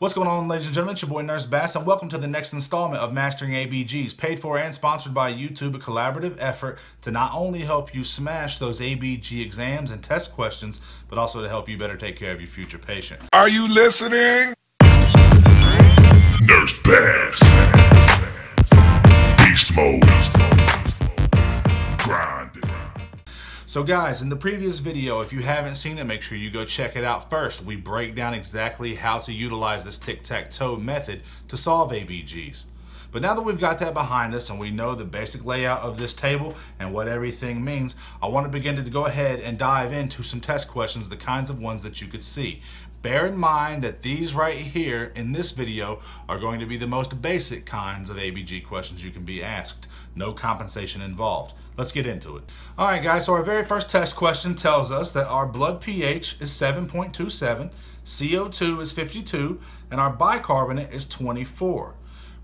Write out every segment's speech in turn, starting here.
What's going on, ladies and gentlemen? It's your boy Nurse Bass, and welcome to the next installment of Mastering ABGs, paid for and sponsored by YouTube, a collaborative effort to not only help you smash those ABG exams and test questions, but also to help you better take care of your future patient. Are you listening? Nurse Bass. Beast mode. Grind. So guys, in the previous video, if you haven't seen it, make sure you go check it out first. We break down exactly how to utilize this tic-tac-toe method to solve ABGs. But now that we've got that behind us and we know the basic layout of this table and what everything means, I want to begin to go ahead and dive into some test questions, the kinds of ones that you could see. Bear in mind that these right here in this video are going to be the most basic kinds of ABG questions you can be asked. No compensation involved. Let's get into it. All right, guys, so our very first test question tells us that our blood pH is 7.27, CO2 is 52, and our bicarbonate is 24.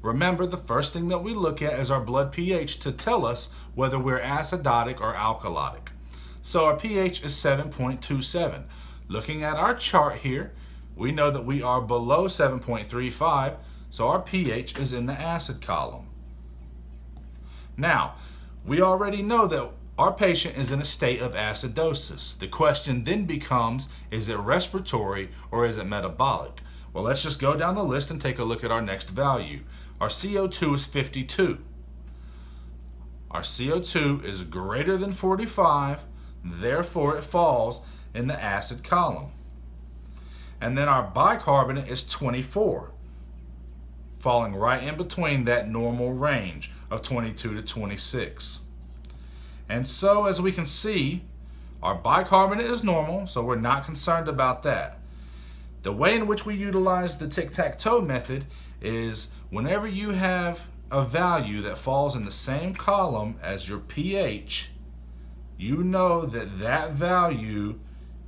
Remember, the first thing that we look at is our blood pH to tell us whether we're acidotic or alkalotic. So our pH is 7.27. Looking at our chart here, we know that we are below 7.35, so our pH is in the acid column. Now, we already know that our patient is in a state of acidosis. The question then becomes, is it respiratory or is it metabolic? Well, let's just go down the list and take a look at our next value. Our CO2 is 52. Our CO2 is greater than 45, therefore it falls in the acid column. And then our bicarbonate is 24, falling right in between that normal range of 22 to 26. And so as we can see, our bicarbonate is normal, so we're not concerned about that. The way in which we utilize the tic-tac-toe method is whenever you have a value that falls in the same column as your pH, you know that that value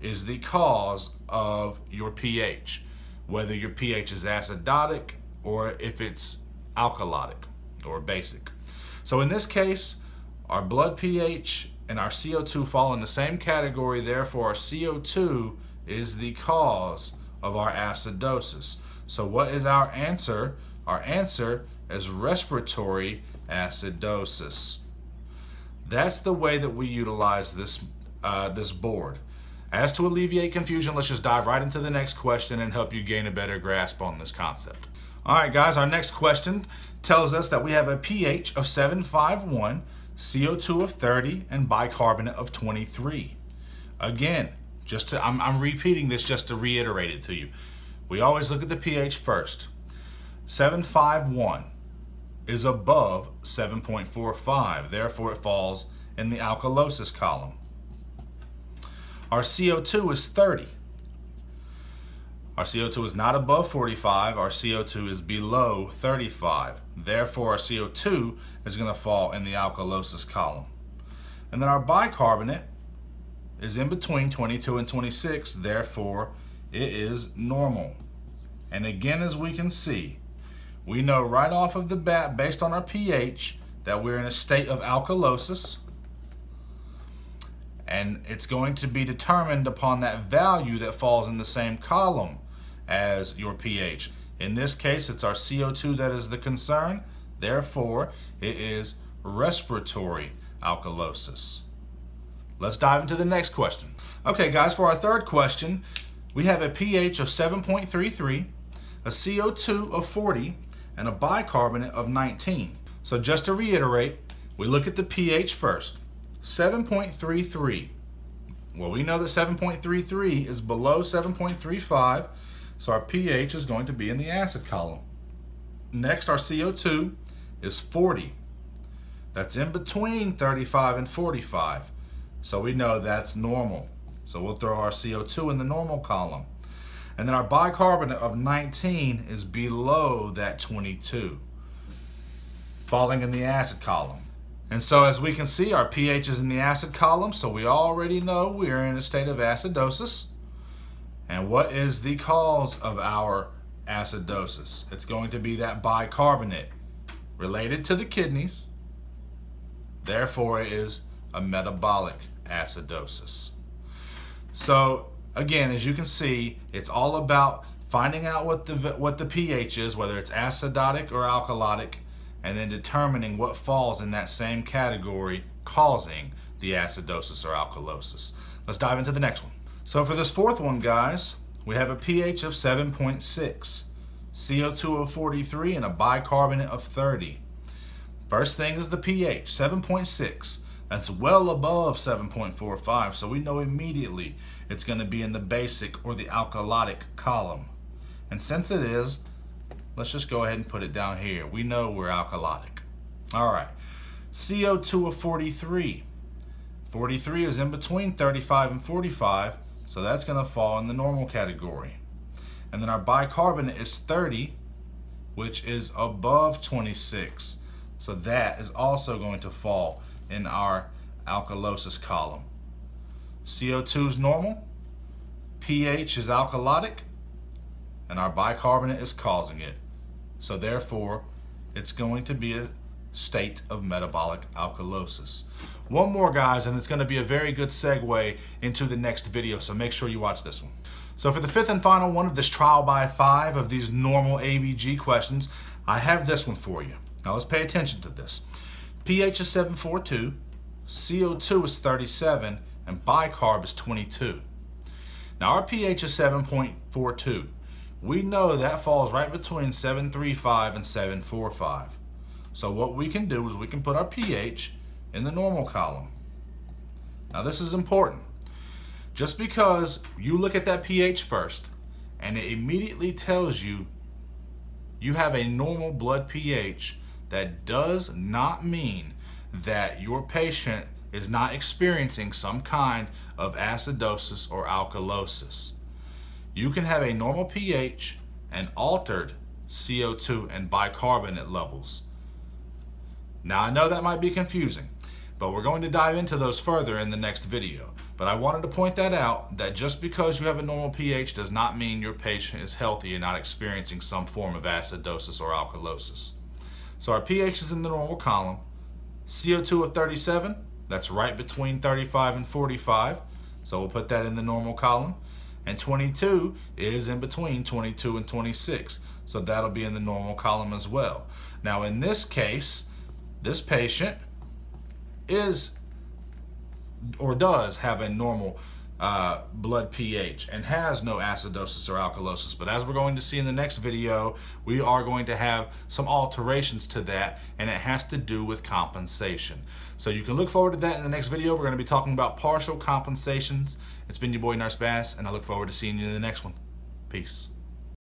is the cause of your pH, whether your pH is acidotic or if it's alkalotic or basic. So in this case, our blood pH and our CO2 fall in the same category, therefore our CO2 is the cause of our acidosis. So what is our answer? Our answer is respiratory acidosis. That's the way that we utilize this, uh, this board. As to alleviate confusion, let's just dive right into the next question and help you gain a better grasp on this concept. All right, guys, our next question tells us that we have a pH of 751, CO2 of 30, and bicarbonate of 23. Again, just to, I'm, I'm repeating this just to reiterate it to you. We always look at the pH first. 751 is above 7.45, therefore it falls in the alkalosis column. Our CO2 is 30. Our CO2 is not above 45, our CO2 is below 35. Therefore, our CO2 is going to fall in the alkalosis column. And then our bicarbonate is in between 22 and 26, therefore it is normal. And again, as we can see, we know right off of the bat, based on our pH, that we're in a state of alkalosis and it's going to be determined upon that value that falls in the same column as your pH. In this case, it's our CO2 that is the concern. Therefore, it is respiratory alkalosis. Let's dive into the next question. Okay, guys, for our third question, we have a pH of 7.33, a CO2 of 40, and a bicarbonate of 19. So just to reiterate, we look at the pH first. 7.33. Well, we know that 7.33 is below 7.35, so our pH is going to be in the acid column. Next, our CO2 is 40. That's in between 35 and 45, so we know that's normal. So we'll throw our CO2 in the normal column. And then our bicarbonate of 19 is below that 22, falling in the acid column. And so as we can see, our pH is in the acid column, so we already know we are in a state of acidosis. And what is the cause of our acidosis? It's going to be that bicarbonate related to the kidneys. Therefore, it is a metabolic acidosis. So again, as you can see, it's all about finding out what the what the pH is, whether it's acidotic or alkalotic, and then determining what falls in that same category causing the acidosis or alkalosis. Let's dive into the next one. So for this fourth one, guys, we have a pH of 7.6, CO2 of 43, and a bicarbonate of 30. First thing is the pH, 7.6. That's well above 7.45, so we know immediately it's going to be in the basic or the alkalotic column. And since it is, let's just go ahead and put it down here. We know we're alkalotic. All right, CO2 of 43. 43 is in between 35 and 45, so that's going to fall in the normal category. And then our bicarbonate is 30, which is above 26. So that is also going to fall in our alkalosis column. CO2 is normal, pH is alkalotic, and our bicarbonate is causing it. So therefore, it's going to be a state of metabolic alkalosis. One more guys, and it's gonna be a very good segue into the next video, so make sure you watch this one. So for the fifth and final one of this trial by five of these normal ABG questions, I have this one for you. Now let's pay attention to this. pH is 742, CO2 is 37, and bicarb is 22. Now our pH is 7.42. We know that falls right between 735 and 745. So what we can do is we can put our pH in the normal column. Now this is important. Just because you look at that pH first and it immediately tells you you have a normal blood pH, that does not mean that your patient is not experiencing some kind of acidosis or alkalosis. You can have a normal pH and altered CO2 and bicarbonate levels. Now I know that might be confusing, but we're going to dive into those further in the next video. But I wanted to point that out, that just because you have a normal pH does not mean your patient is healthy and not experiencing some form of acidosis or alkalosis. So our pH is in the normal column. CO2 of 37, that's right between 35 and 45. So we'll put that in the normal column. And 22 is in between 22 and 26. So that'll be in the normal column as well. Now in this case, this patient is or does have a normal uh, blood pH and has no acidosis or alkalosis. But as we're going to see in the next video, we are going to have some alterations to that and it has to do with compensation. So you can look forward to that in the next video. We're going to be talking about partial compensations. It's been your boy Nurse Bass and I look forward to seeing you in the next one. Peace.